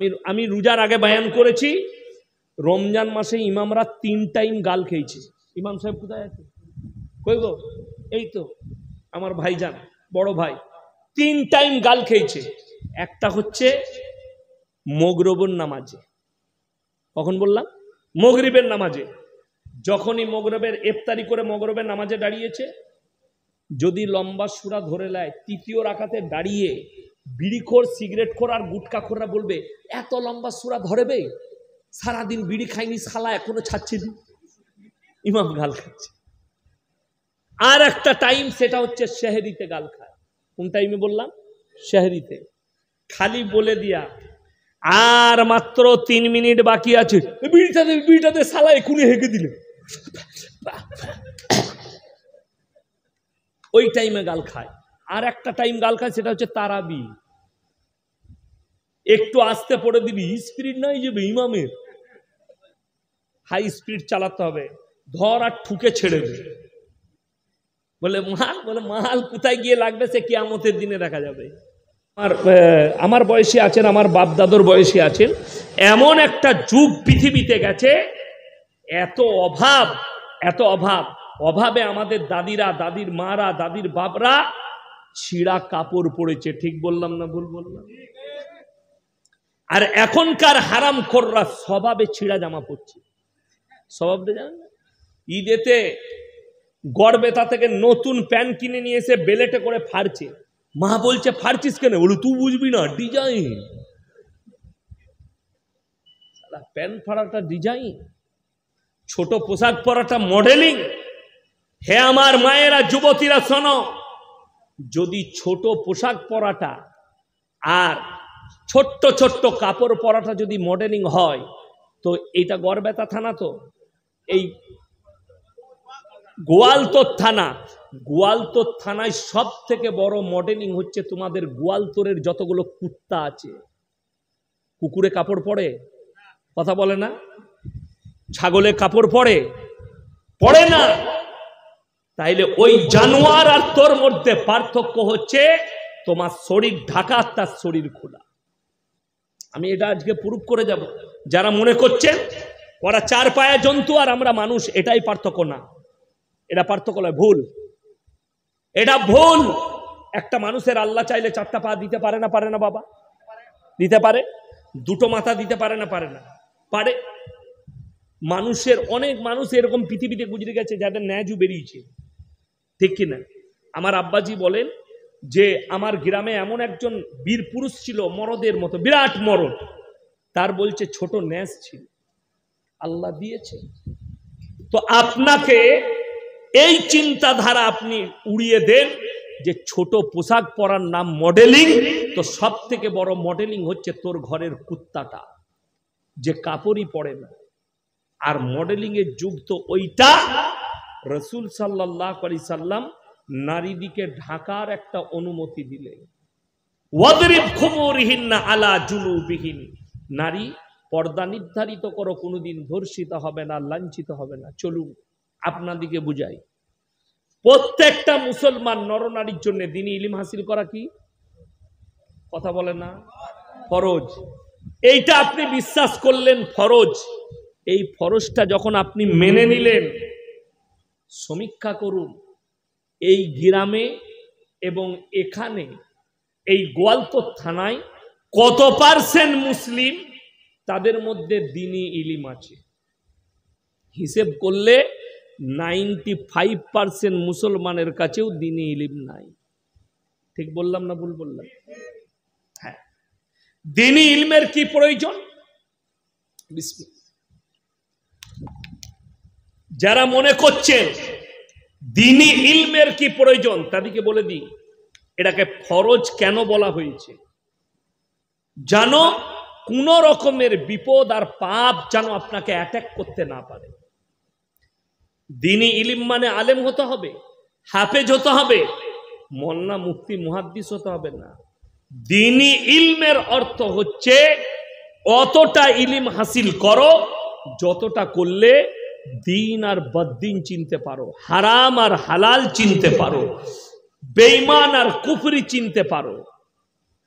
আমি আমি রোজার আগে বায়ান করেছি। রমজান মাসে ইমামরা তিন টাইম গাল খেয়েছে। ইমাম সাহেব কোথায় আছে? কই গো? এই তো, আমার ভাইজান, বড় ভাই, তিন টাইম গাল খেয়েছে। একটা হচ্ছে মগরবন নামাজে। কখন বললাম? মগরিবের নামাজে। যখনই মগরবের ইফতারি করে মগরবের নামাজে দাঁড়িয়েছে, যদি লম্বা সুরা ধরে নেয়, তৃতীয় রাখাতে দাঁড়িয়ে বিড়িখোর সিগারেটখোর আর গুটকাখোররা বলবে, এত লম্বা সুরা ধরেবে? সারাদিন বিড়ি খাইনি, শালা এখনও ছাড়ছে নি? ইমাম গাল খাচ্ছে। আর একটা টাইম সেটা হচ্ছে শেহরিতে গাল খায়। কোন টাইমে বললাম? শেহরিতে। খালি বলে দিয়া, আর মাত্র তিন মিনিট বাকি আছে। বিড়িটা দে বিড়িটা দে, শালা এখনই হেঁকে দিলে। ওই টাইমে গাল খায়। আর একটা টাইম গাল খায়, সেটা হচ্ছে তারাবি একটু আস্তে পড়ে দিবি স্পিড নাই যাবে ইমামের। হাই স্পিড চালাতে হবে। ধর আর ঠুকে ছেড়ে দে। বলে, মাল? বলে, মাল কোথায় গিয়ে লাগবে সে কিয়ামতের দিনে দেখা যাবে। আমার আমার বয়সী আছেন, আমার বাপ দাদুর বয়সী আছেন। এমন একটা যুগ পৃথিবীতে গেছে, এত অভাব এত অভাব। অভাবে আমাদের দাদিরা, দাদির মারা, দাদির বাপরা ছিঁড়া কাপড় পড়েছে ঠিক বললাম না ভুল বললাম? আর এখনকার হারাম খোররা স্বভাবে ছিঁড়া জামা পড়ছে স্বভাবটা জানেন? না? ঈদেতে গড়বেতা থেকে নতুন প্যান্ট কিনে নিয়ে এসে বেলেটে করে ফাড়ছে। মা বলছে, ফাড়ছিস কেন? বলু তুই বুঝবি না, ডিজাইন। Pant ফাড়াটা design. ছোট পোশাক পরাটা মডেলিং। হে আমার মায়েরা, যুবতীরা শোনো, যদি ছোট পোশাক পরাটা আর ছোট্ট ছোট্ট কাপড় পরাটা যদি মডেলিং হয়, তো এইটা গড়বেতা থানা তো? এই গোয়ালতোর থানা, গোয়ালতোর থানায় সব থেকে বড় মডেলিং হচ্ছে তোমাদের গোয়ালতোরের যতগুলো কুত্তা আছে। কুকুরে কাপড় পরে? কথা বলে না? ছাগলে কাপড় পরে? পড়ে না! তাইলে ওই জানোয়ার আর তোর মধ্যে পার্থক্য হচ্ছে তোমার শরীর ঢাকা তার শরীর খোলা। আমি এটা আজকে প্রুফ করে যাব। যারা মনে করছেন, ওরা চার পায়া জন্তু আর আমরা মানুষ, এটাই পার্থক্য না। এটা পার্থক্য নয়, ভুল। এটা ভুল। একটা মানুষের আল্লাহ চাইলে চারটা পা দিতে পারে না পারে না বাবা? দিতে পারে। দুটো মাথা দিতে পারে না পারে না। পারে। মানুষের, অনেক মানুষ এরকম পৃথিবীতে গুজরে গেছে, যাদের ন্যাজু বেরিয়েছে। ঠিক কিনা? আমার আব্বাজি বলেন যে আমার গ্রামে এমন একজন বীর পুরুষ ছিল, মরদের মতো, বিরাট মরদ। তার বলছে, ছোট ন্যাস ছিল। আল্লাহ দিয়েছে। তো আপনাকে এই চিন্তাধারা আপনি উড়িয়ে দেন যে ছোট পোশাক পরার নাম মডেলিং। তো সব থেকে বড় মডেলিং হচ্ছে তোর ঘরের কুত্তাটা, যে কাপড়ই পরে না। আর মডেলিং এর যুগ তো ওইটা। রসুল সাল্লাহ সাল্লাম নারীদিকে ঢাকার একটা অনুমতি দিলেন ওয়াদরিব খুমুরহিন না আলা জুনুবিহীন। নারী পর্দা নির্ধারিত করো, কোনোদিন ধর্ষিত হবে না, লাঞ্ছিত হবে না। চলুন, আপনাদিকে বুঝাই। প্রত্যেকটা মুসলমান নরনারীর জন্য দিনই ইলিম হাসিল করা কি? কথা বলে না? ফরজ। এইটা আপনি বিশ্বাস করলেন ফরজ। এই ফরজটা যখন আপনি মেনে নিলেন, সমীক্ষা করুন। এই গ্রামে এবং এখানে এই গোয়ালতোর থানায় কত পার্সেন্ট মুসলিম? তাদের মধ্যে দিনই ইলিম আছে। হিসেব করলে নাইনটি ফাইভ পার্সেন্ট মুসলমানের কাছেও দিনই ইলিম নাই। ঠিক বললাম না ভুল বললাম? হ্যাঁ। দিনই ইলমের কি প্রয়োজন? যারা মনে করছেন দিনই ইলমের কি প্রয়োজন? তাদেরকে বলে দিই। এটাকে ফরজ কেন বলা হয়েছে? জানো, কোন রকমের বিপদ আর পাপ যেন আপনাকে অ্যাটাক করতে না পারে। দিনই ইলিম মানে আলেম হতে হবে, হাফেজ হতে হবে মন্না মুক্তি মুহাদ্দিস হতে হবে না। দিনই ইলমের অর্থ হচ্ছে, অতটা ইলিম হাসিল করো, যতটা করলে দিন আর বদ্দিন চিনতে পারো হারাম আর হালাল চিনতে পারো বেইমান আর কুফরি চিনতে পারো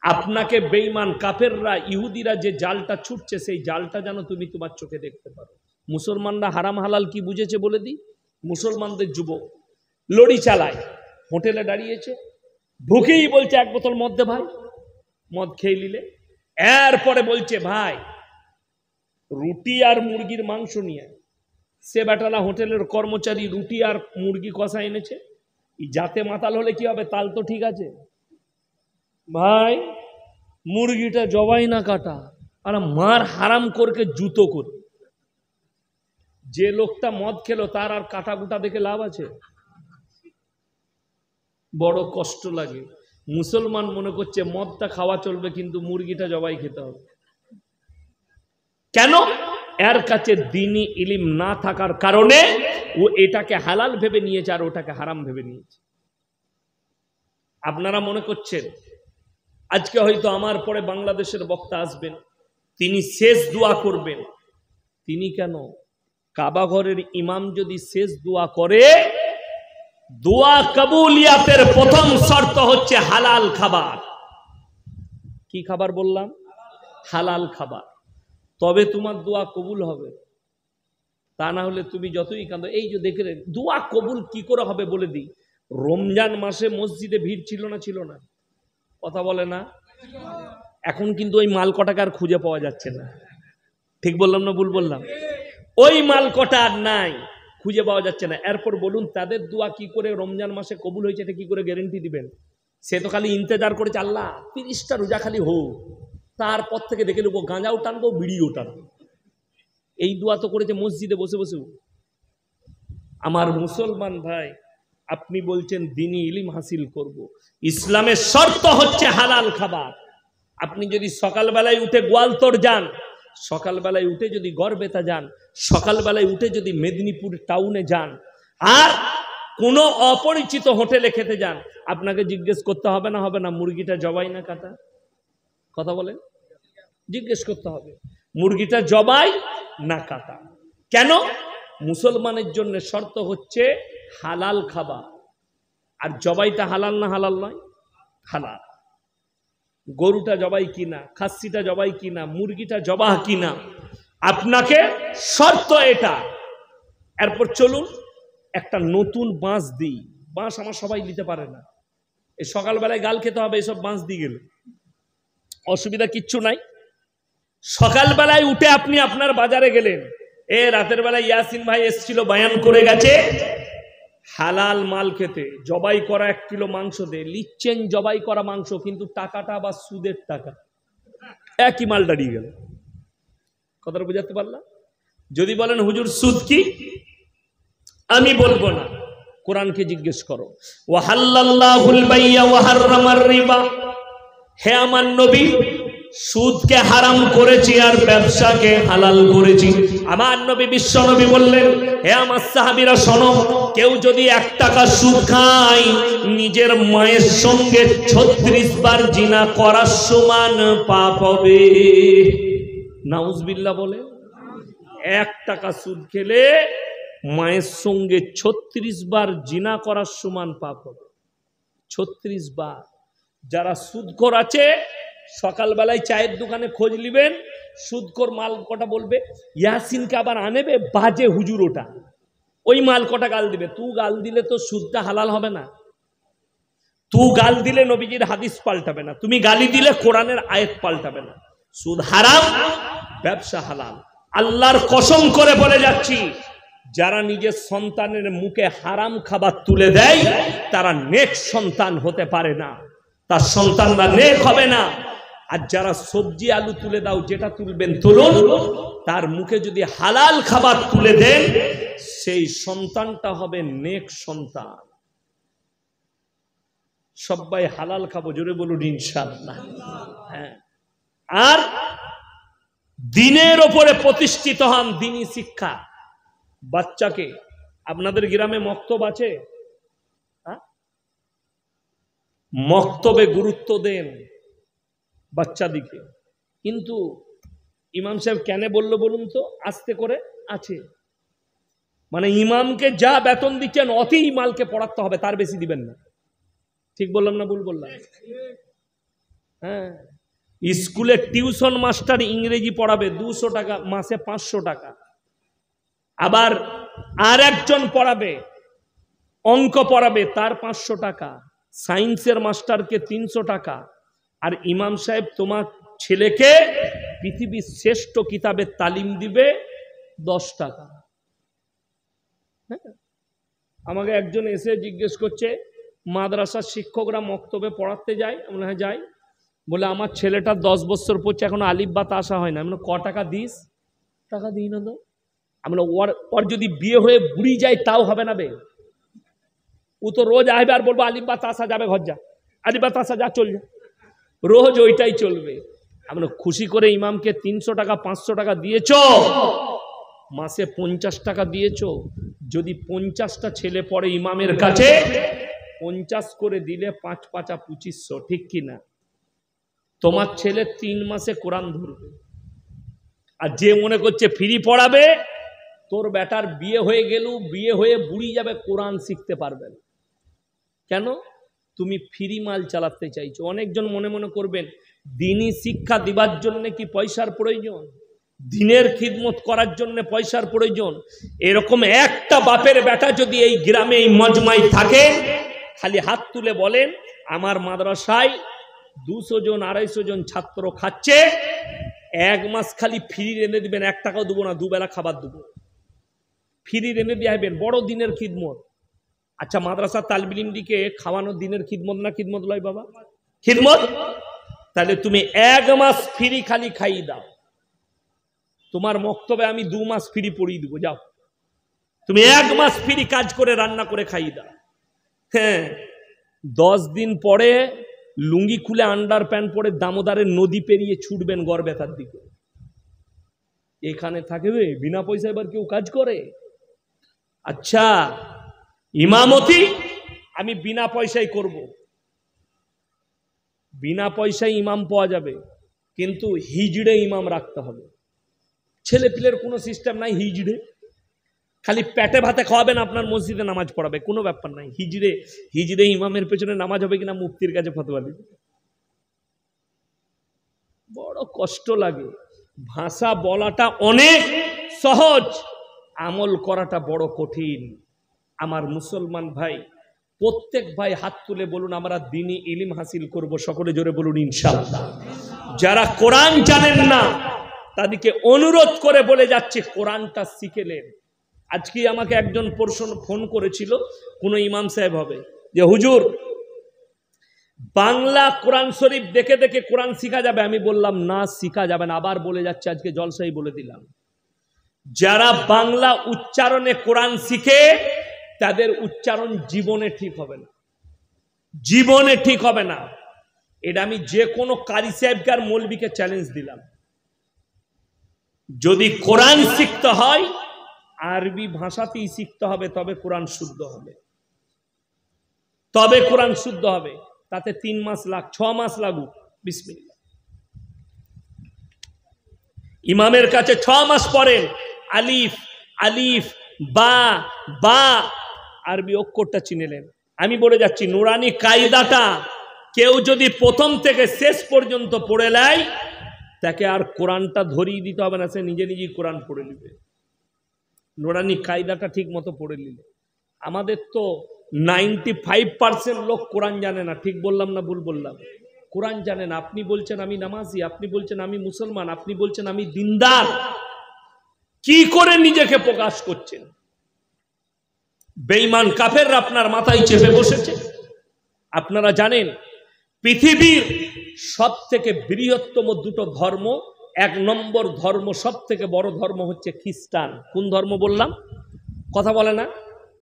আপনাকে বেইমান কাফেররা ইহুদিরা যে জালটা ছুটছে সেই জালটা যেন তুমি তোমার চোখে দেখতে পারো। মুসলমানরা হারাম হালাল কি বুঝেছে বলে দিই? মুসলমানদের যুবক লড়ি চালায়, হোটেলে দাঁড়িয়েছে, ঢুকেই বলছে, এক বোতল মদ দে ভাই। মদ খেয়ে নিলে। এরপরে বলছে, ভাই, রুটি আর মুরগির মাংস নিয়ে। সে বেটালা হোটেলের কর্মচারী রুটি আর মুরগি কষা এনেছে। যাতে মাতাল হলে কি হবে? তাল তো ঠিক আছে। ভাই, মুরগিটা জবাই না কাটা, আর মার হারাম করকে জুতো করে। যে লোকটা মদ খেলো, তার আর কাটা কুটা দেখে লাভ আছে? বড় কষ্ট লাগে। মুসলমান মনে করছে, মদটা খাওয়া চলবে, কিন্তু মুরগিটা জবাই খেতে হবে। কেন? এর কাছে দিনই ইলিম না থাকার কারণে ও এটাকে হালাল ভেবে নিয়েছে আর ওটাকে হারাম ভেবে নিয়েছে। আপনারা মনে করছেন, আজকে হয়তো আমার পরে বাংলাদেশের বক্তা আসবেন, তিনি শেষ দোয়া করবেন। তিনি কেন? কাবা ঘরের ইমাম যদি শেষ দোয়া করে, দোয়া কবুলিয়াতের প্রথম শর্ত হচ্ছে হালাল খাবার। কি খাবার বললাম? হালাল খাবার। তবে তোমার দোয়া কবুল হবে। তা না হলে তুমি যতই কাঁদো। এই যে দেখে দোয়া কবুল কি করে হবে বলে দিই। রমজান মাসে মসজিদে ভিড় ছিল না ছিল না। কথা বলে না? এখন কিন্তু ওই মাল কটাকে আর খুঁজে পাওয়া যাচ্ছে না। ঠিক বললাম না ভুল বললাম? ওই মাল কটা আর নাই, খুঁজে পাওয়া যাচ্ছে না। এরপর বলুন, তাদের দোয়া কি করে রমজান মাসে কবুল হয়েছে এটা কি করে গ্যারেন্টি দিবেন? সে তো খালি ইন্তজার করেছে, আল্লাহ, তিরিশটা রোজা খালি হোক। তারপর থেকে দেখে নেব গাঁজাও টানবো বিড়িও টানবো এই দোয়া তো করেছে মসজিদে বসে বসেও আমার মুসলমান ভাই, আপনি বলছেন দিনই ইলিম হাসিল করব। ইসলামের শর্ত হচ্ছে হালাল খাবার। আপনি যদি সকালবেলায় উঠে গোয়ালতর যান, সকালবেলায় উঠে যদি গড়বেতা যান, সকালবেলায় উঠে যদি মেদিনীপুর টাউনে যান, আর কোনো অপরিচিত হোটেলে খেতে যান, আপনাকে জিজ্ঞেস করতে হবে না হবে না, মুরগিটা জবাই না কাটা। কথা বলেন। জিজ্ঞেস করতে হবে, মুরগিটা জবাই না কাটা? কেন? মুসলমানের জন্য শর্ত হচ্ছে হালাল খাবার। আর জবাইটা হালাল না হালাল নয়? হালাল। গরুটা জবাই কিনা, খাসিটা জবাই কিনা, মুরগিটা জবাহ কিনা? আপনাকে শর্ত এটা। এরপর চলুন, একটা নতুন বাঁশ দিই। বাঁশ আমার সবাই নিতে পারে না। এই সকালবেলায় গাল খেতে হবে, এসব বাঁশ দিয়ে গেলে। অসুবিধা কিচ্ছু নাই। সকালবেলায় উঠে আপনি আপনার বাজারে গেলেন। এ, রাতের বেলায় ইয়াসিন ভাই এসছিল, বায়ান করে গেছে। হালাল মাল খেতে। জবাই করা এক কিলো মাংস দে। লিচ্ছেন জবাই করা মাংস, কিন্তু টাকাটা বা সুদের টাকা। একই মাল দাঁড়িয়ে গেল। কথাটা বোঝাতে পারলাম? যদি বলেন, হুজুর, সুদ কি? আমি বলব না। কোরআনকে জিজ্ঞেস করো। ওয়াহাল্লাল্লাহুল বাইয়া হাররামার রিবা। হে আমার নবী, সুদকে হারাম করেছি আর ব্যবসাকে হালাল করেছি। আমার নবী বিশ্ব নবী বললেন, হে আমার সাহাবীরা, শোনো, কেউ যদি এক টাকা সুদ খায়, নিজের মায়ের সঙ্গে ছত্রিশ বার জিনা করার সমান পাপ হবে। নাউজবিল্লা বলে, এক টাকা সুদ খেলে মায়ের সঙ্গে ছত্রিশ বার জিনা করার সমান পাপ হবে। ছত্রিশ বার। যারা সুদখোর আছে, সকালবেলায় চায়ের দোকানে খোঁজ নিবেন সুদখোর মাল কটা বলবে, ইয়াসিনকে আবার আনেবে, বাজে হুজুর ওটা। ওই মাল কটা গাল দিবে? তু গাল দিলে তো সুদটা হালাল হবে না। তু গাল দিলে নবীজির হাদিস পাল্টাবে না। তুমি গালি দিলে কোরআনের আয়াত পাল্টাবে না। সুদ হারাম, ব্যবসা হালাল। আল্লাহর কসম করে বলে যাচ্ছি, যারা নিজের সন্তানের মুখে হারাম খাবার তুলে দেয়, তারা নেক সন্তান হতে পারে না। তার সন্তানরা নেক হবে না। আর যারা সবজি আলু তুলে দাও, যেটা তুলবেন তুলুন, তার মুখে যদি হালাল খাবার তুলে দেন, সেই সন্তানটা হবে নেক সন্তান। সবাই হালাল খাব, জোরে বলুন ইনশাল্লাহ হ্যাঁ। আর দিনের ওপরে প্রতিষ্ঠিত হন দিনী শিক্ষা। বাচ্চাকে, আপনাদের গ্রামে মক্তব আছে? মক্তবে গুরুত্ব দেন বাচ্চাদিকে। কিন্তু ইমাম সাহেব কেন বলল বলুন তো? আস্তে করে আছে। মানে ইমামকে যা বেতন দিচ্ছেন, অতি মালকে পড়াতে হবে, তার বেশি দিবেন না। ঠিক বললাম না ভুল বললাম? হ্যাঁ। স্কুলে টিউশন মাস্টার ইংরেজি পড়াবে, দুশো টাকা, মাসে পাঁচশো টাকা। আবার আর একজন পড়াবে, অঙ্ক পড়াবে, তার পাঁচশো টাকা। সায়েন্সের মাস্টারকে তিনশো টাকা। আর ইমাম সাহেব তোমার ছেলেকে পৃথিবীর শ্রেষ্ঠ কিতাবের তালিম দিবে দশ টাকা। হ্যাঁ? আমাকে একজন এসে জিজ্ঞেস করছে মাদ্রাসার শিক্ষকরা মক্তবে পড়াতে যায়? আমরা হ্যাঁ যাই। বলে আমার ছেলেটা দশ বছর পড়ছে এখনও আলিফ বা আসা হয় না। আমরা ক টাকা দিস? টাকা দিই না তো। আমরা ওর ওর যদি বিয়ে হয়ে বুড়ি যায় তাও হবে না বে। ও তো রোজ আসবে আর বলব আলিফ বা তাসা যাবে ঘর যা আলিফ বা তাসা যা চল যা রোজ ওইটাই চলবে আমরা খুশি করে ইমামকে তিনশো টাকা পাঁচশো টাকা দিয়েছ মাসে পঞ্চাশ টাকা দিয়েছ যদি পঞ্চাশটা ছেলে পড়ে ইমামের কাছে পঞ্চাশ করে দিলে পাঁচ পাঁচা পঁচিশশো ঠিক কি না তোমার ছেলে তিন মাসে কোরআন ধরবে আর যে মনে করছে ফ্রি পড়াবে তোর বেটার বিয়ে হয়ে গেলেও বিয়ে হয়ে বুড়ি যাবে কোরআন শিখতে পারবে না কেন? তুমি ফ্রি মাল চালাতে চাইছো। অনেকজন মনে মনে করবেন, দিনই শিক্ষা দিবার জন্য কি পয়সার প্রয়োজন? দিনের খিদমত করার জন্য পয়সার প্রয়োজন? এরকম একটা বাপের বেটা যদি এই গ্রামে এই মজমাই থাকে, খালি হাত তুলে বলেন, আমার মাদ্রাসায় দুশো জন, আড়াইশো জন ছাত্র খাচ্ছে, এক মাস খালি ফ্রি এনে দিবেন, এক টাকাও দেবো না, দুবেলা খাবার দেবো। ফ্রি এনে দিয়ে আসবেন বড় দিনের খিদমত। আচ্ছা মাদ্রাসা তালবিলিমদিকে খাওয়ানো দিনের খিদমত না খিদমত লয় বাবা? খিদমত? তাহলে তুমি এক মাস ফ্রি খালি খাইয়ে দাও। তোমার মক্তবে আমি দু মাস ফ্রি পড়িয়ে দেবো যাও। তুমি এক মাস ফ্রি কাজ করে রান্না করে খাইয়ে দাও। হ্যাঁ দশ দিন পরে লুঙ্গি খুলে আন্ডার প্যান্ট পরে দামোদারের নদী পেরিয়ে ছুটবেন গড় ব্যথার দিকে। এখানে থাকবে বিনা পয়সা এবার কেউ কাজ করে। আচ্ছা ইমামতি আমি বিনা পয়সায় করব। বিনা পয়সায় ইমাম পাওয়া যাবে, কিন্তু হিজড়ে ইমাম রাখতে হবে। ছেলে পিলের কোনো সিস্টেম নাই হিজড়ে। খালি পেটে ভাতে খাওয়াবেন, আপনার মসজিদে নামাজ পড়াবে, কোনো ব্যাপার নাই। হিজড়ে হিজড়ে ইমামের পেছনে নামাজ হবে কিনা মুক্তির কাছে ফতোয়া দিবে বড় কষ্ট লাগে। ভাষা বলাটা অনেক সহজ, আমল করাটা বড় কঠিন। আমার মুসলমান ভাই, প্রত্যেক ভাই হাত তুলে বলুন, আমরা দিনই ইলিম হাসিল করব, সকলে জোরে বলুন, ইনশাআল্লাহ। যারা কোরআন জানেন না, তাদেরকে অনুরোধ করে বলে যাচ্ছে, কোরআনটা শিখেলেন আজকে আমাকে একজন পরশন ফোন করেছিল, কোন ইমাম সাহেব হবে, যে, হুজুর, বাংলা কোরআন শরীফ দেখে দেখে কোরআন শিখা যাবে। আমি বললাম, না, শিখা যাবে না। আবার বলে যাচ্ছে, আজকে জলসাই বলে দিলাম। যারা বাংলা উচ্চারণে কোরআন শিখে তাদের উচ্চারণ জীবনে ঠিক হবে না। জীবনে ঠিক হবে না। এটা আমি যে কোনো কারি সাহেবকে আর মৌলবীকে চ্যালেঞ্জ দিলাম। যদি কোরআন শিখতে হয়, আরবি ভাষাতেই শিখতে হবে, তবে কোরআন শুদ্ধ হবে। তবে কোরআন শুদ্ধ হবে। তাতে তিন মাস লাগ, ছ মাস লাগুক। বিসমিল্লা ইমামের কাছে ছ মাস পড়েন। আলিফ আলিফ, বা বা আরবি অক্ষরটা চিনেলেন আমি বলে যাচ্ছি, নুরানি কায়দাটা কেউ যদি প্রথম থেকে শেষ পর্যন্ত পড়ে নেয়, তাকে আর কোরআনটা ধরিয়ে দিতে হবে না, সে নিজে নিজেই কোরআন পড়ে নেবে। নোরানি কায়দাটা ঠিক মতো পড়ে নিলে। আমাদের তো নাইনটি ফাইভ পার্সেন্ট লোক কোরআন জানে না, ঠিক বললাম না ভুল বললাম? কোরআন জানে না, আপনি বলছেন আমি নামাজি, আপনি বলছেন আমি মুসলমান, আপনি বলছেন আমি দিনদার। কি করে নিজেকে প্রকাশ করছেন? বেঈমান কাফের আপনার মাথায় চেপে বসেছে। আপনারা জানেন, পৃথিবীর সব থেকে বৃহত্তম দুটো ধর্ম, এক নম্বর ধর্ম সব থেকে বড় ধর্ম হচ্ছে খ্রিস্টান। কোন ধর্ম বললাম? কথা বলে না?